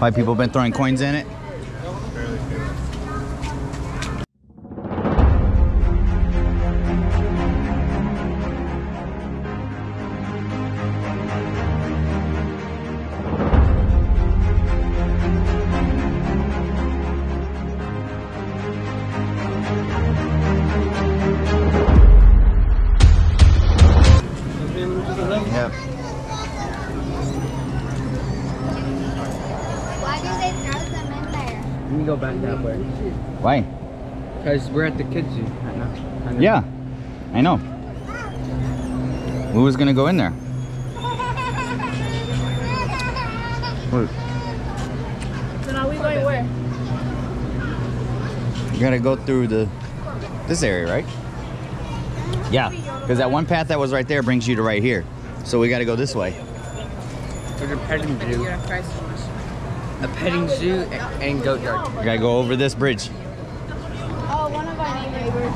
Why people have been throwing coins in it? Go back that way. Why? Because we're at the kids zoo. I know. I know. Yeah, I know. Who was gonna go in there? Look, Then are we going where? you gotta go through the this area, right? Yeah, because that one path that was right there brings you to right here. So we gotta go this way. There's a petting zoo. A petting zoo and, and goat yard. We gotta go over this bridge. Oh, one of our neighbors.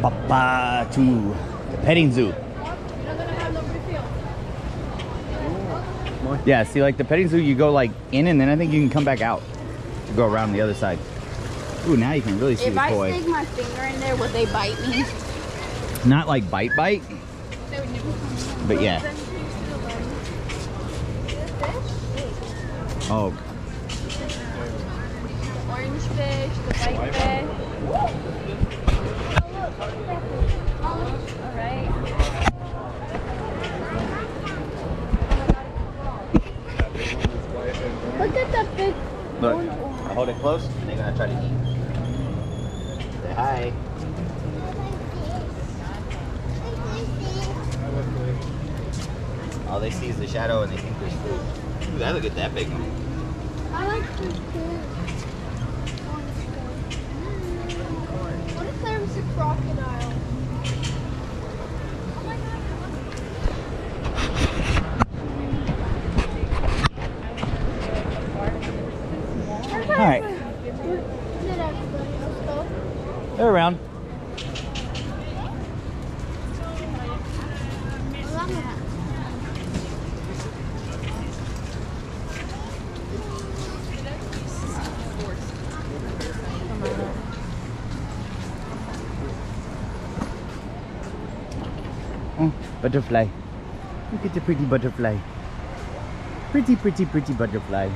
Papa to the petting zoo. You're not gonna have no refill. Yeah, see, like the petting zoo, you go like in, and then I think you can come back out to go around the other side. Ooh, now you can really see If the I stick my finger in there, would they bite me? Not like bite bite, They would never come in. but yeah. Then can you still bite me? Fish? Oh, The orange fish, the white fish. Oh, Alright. Look at the big look. I hold it close, and they're gonna try to eat. Say hi. All they see is the shadow, and they think there's food. Ooh, that look at that big one. I like the What if there was a crocodile? Oh All right, Did everybody else go? they're around. Oh, butterfly. Look at the pretty butterfly. Pretty, pretty, pretty butterfly.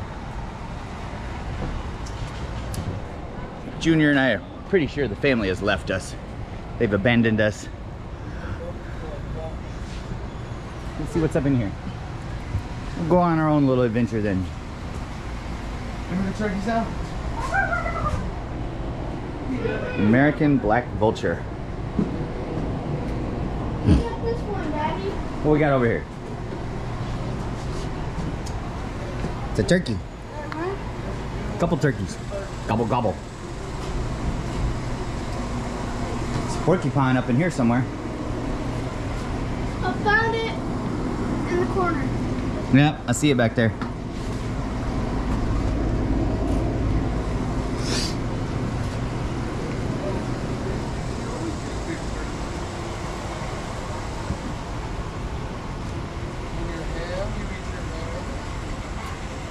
Junior and I are pretty sure the family has left us. They've abandoned us. Let's see what's up in here. We'll go on our own little adventure then. Remember the turkeys out? American black vulture. What we got over here? It's a turkey. Couple turkeys. Gobble gobble. It's a porcupine up in here somewhere. I found it in the corner. Yep, I see it back there.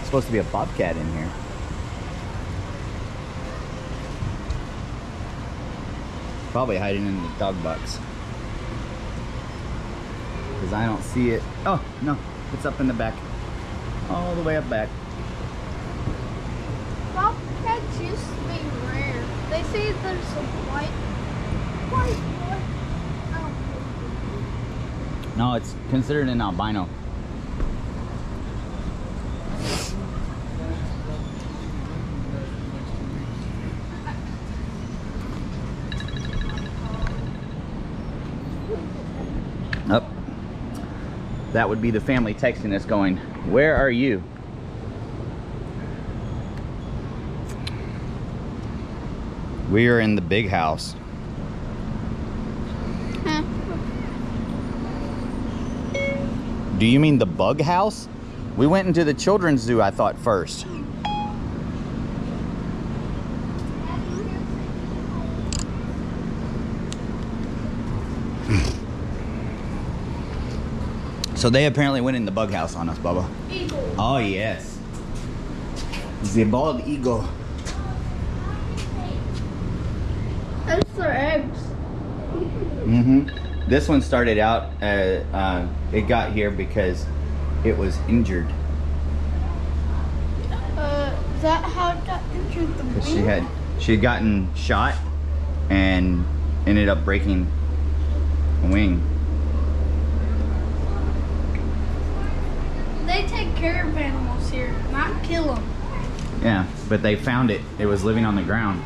Supposed to be a bobcat in here. Probably hiding in the dog box. Because I don't see it. Oh, no. It's up in the back. All the way up back. Bobcats used to be rare. They say there's some white, white, white. No, it's considered an albino. That would be the family texting us going, Where are you? We are in the big house. Huh. Do you mean the bug house? We went into the children's zoo, I thought, first. So they apparently went in the bug house on us, Bubba. Eagle. Oh yes. The bald eagle. That's their eggs. Mm-hmm. This one started out. Uh, uh, it got here because it was injured. Uh, is that how it got injured the Because she had she had gotten shot and ended up breaking a wing. They care of animals here, not kill them. Yeah, but they found it. It was living on the ground.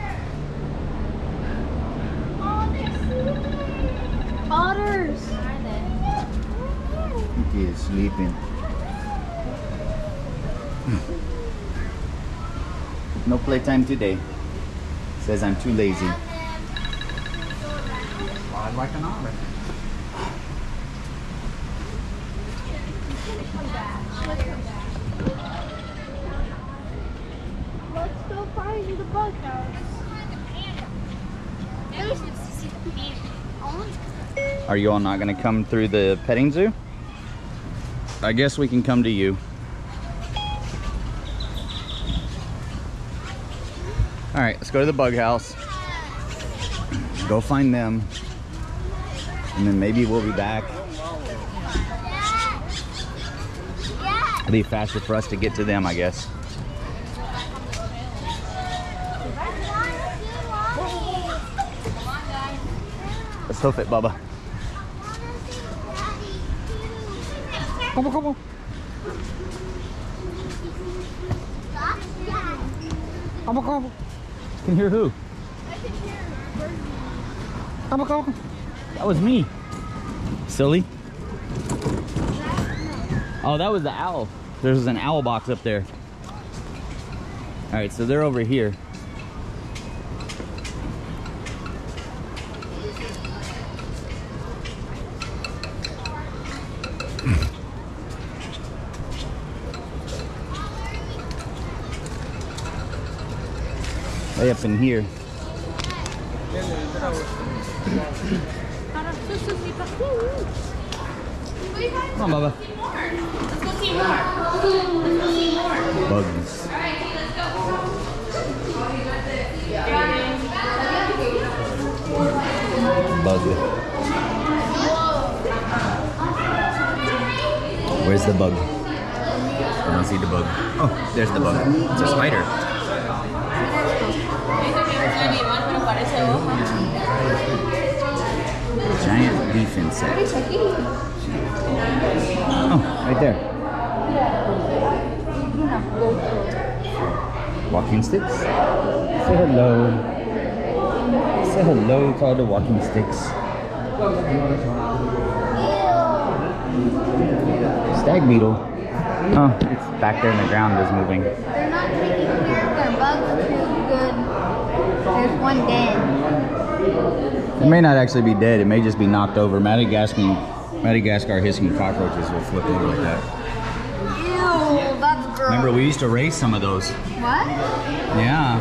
Otters. He is sleeping. Hmm. No playtime today. Says I'm too lazy. Slide like an otter. Let's go find the. Are you all not gonna come through the petting zoo? I guess we can come to you. All right, let's go to the bug house. Go find them. And then maybe we'll be back. It'll be faster for us to get to them, I guess. Let's hoof it, Bubba. Come on, come on. Come on, come on. Can hear who? Come on, come on. That was me. Silly. Oh, that was the owl. There's an owl box up there. All right, so they're over here. Way up in here. Come on, Bubba. Bugs. Bug. Where's the bug? I don't see the bug. Oh, there's the bug. It's a spider. Giant leaf insect. Oh, right there. Walking sticks. Say hello. Say hello to all the walking sticks. Stag beetle. Oh, it's back there in the ground is moving. They're not taking care of their bugs too good. There's one dead. It may not actually be dead. It may just be knocked over. Madagascar, Madagascar hissing cockroaches will flip over like that. Ew, that's gross. Remember, we used to raise some of those. What? Yeah.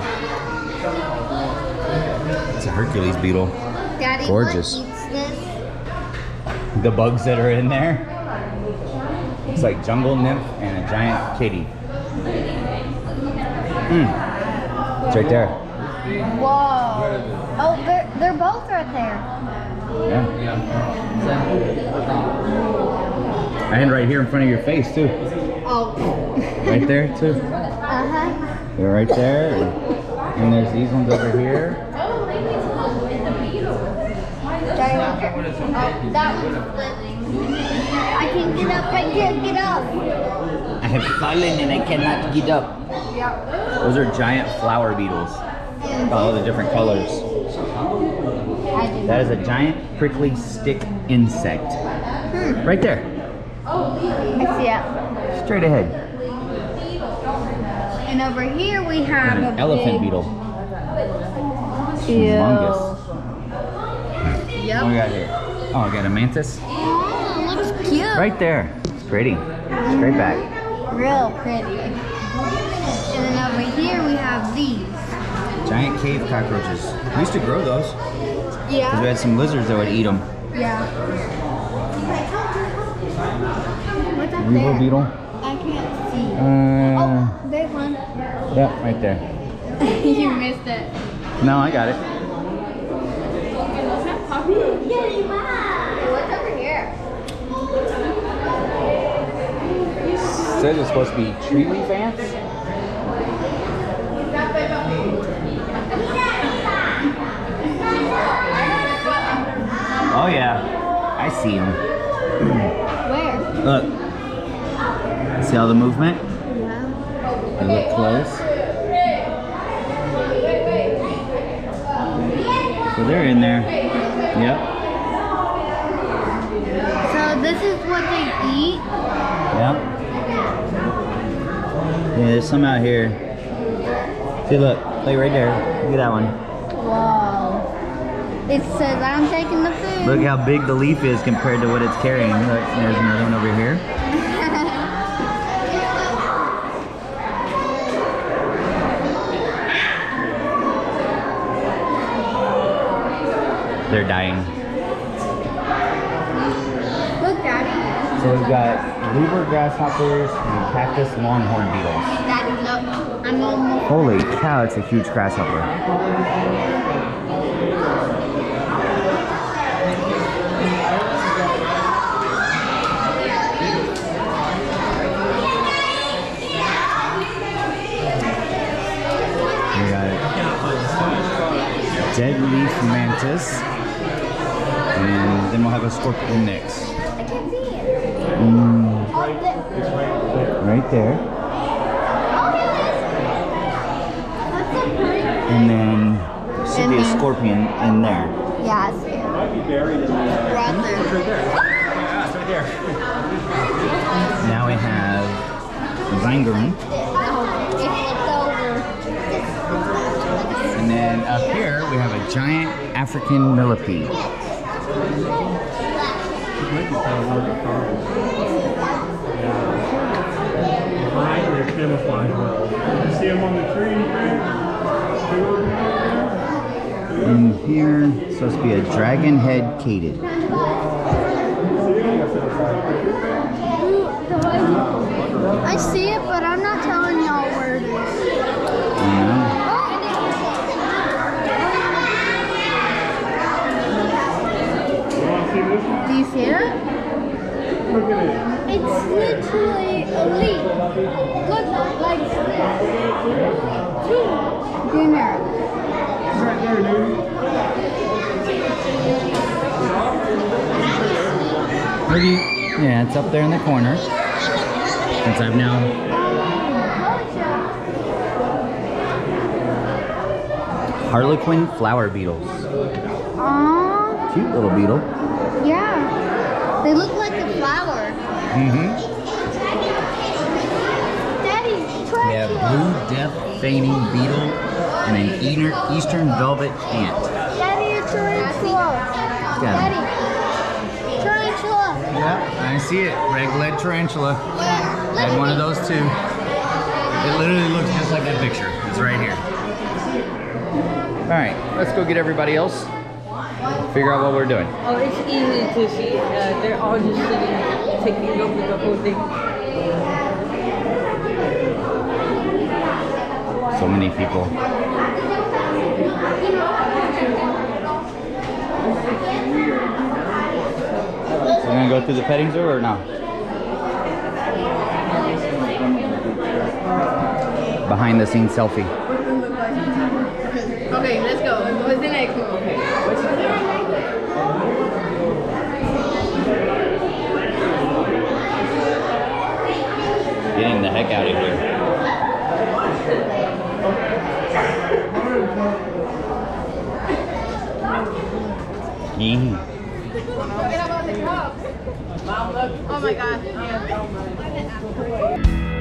It's a Hercules beetle. Daddy, Gorgeous. what eats this? The bugs that are in there. It's like jungle nymph and a giant kitty. Mm. It's right there. Whoa. Oh, they're, they're both right there. Yeah. And right here in front of your face too. Oh. Right there too. Uh-huh. They're right there. And there's these ones over here. Daddy, oh, that one's flipping. I can't get up, I can't get up. I have fallen and I cannot get up. Yep. Those are giant flower beetles. All the different colors. That is a giant prickly stick insect. Hmm. Right there. I see it. Straight ahead. And over here we have an elephant big, beetle. Ew. Humongous. What we got here? Oh, I got a mantis. Oh, looks cute. Right there. It's pretty. Straight back. Real pretty. And then over here we have these. Cave cockroaches. We used to grow those because we had some lizards that would eat them. Yeah. Beaver there. beetle. I can't see. Uh, oh, there's one. yeah, right there. you missed it. No, I got it. What's over here? Says it's supposed to be tree leaf ants. Oh yeah, I see them. Where? Look. See all the movement? Yeah. I look close. So they're in there. Yep. So this is what they eat. Yep. Yeah, there's some out here. See, look, like right there. Look at that one. It says uh, I'm taking the food. Look how big the leaf is compared to what it's carrying. Look, there's another one over here. They're dying. Look, Daddy. So we've got Lubber grasshoppers and cactus longhorn beetles. Daddy, look. I'm almost. Holy cow, it's a huge grasshopper. Dead leaf mantis. And then we'll have a scorpion next. I can't see it. Mm, Oh, the, right there. here it is. That's so pretty. And then there should be a scorpion in there. Yeah, I see it. Right there. Now we have Zangaroon. Oh, it flipped over. And then up here we have a giant African millipede. They're camouflage well. You see them on the tree, And here supposed to be a dragon head cated. I see it, but You want to see this one? Do you see it? Look at it. It's literally a leaf. Look, like this. Dinner. It's right there, dude. Yeah, it's up there in the corner. Since I've now Harlequin flower beetles. Aww. Cute little beetle. Yeah. They look like a flower. Mm-hmm. Daddy, We have blue death feigning beetle and an eater, eastern velvet ant. Daddy, a tarantula. Daddy. Tarantula. Yep, I see it. Red lead tarantula. Look, I had one of those too. It literally looks just like that picture. It's right here. All right, let's go get everybody else. Figure out what we're doing. Oh, it's easy to see. Uh, they're all just sitting, taking over the whole thing. So many people. So we're gonna go through the petting zoo or no? Behind the scenes selfie. Okay, let's go. What's the next one? Okay. What's the next Getting the heck out of here. Yeah. Oh my god.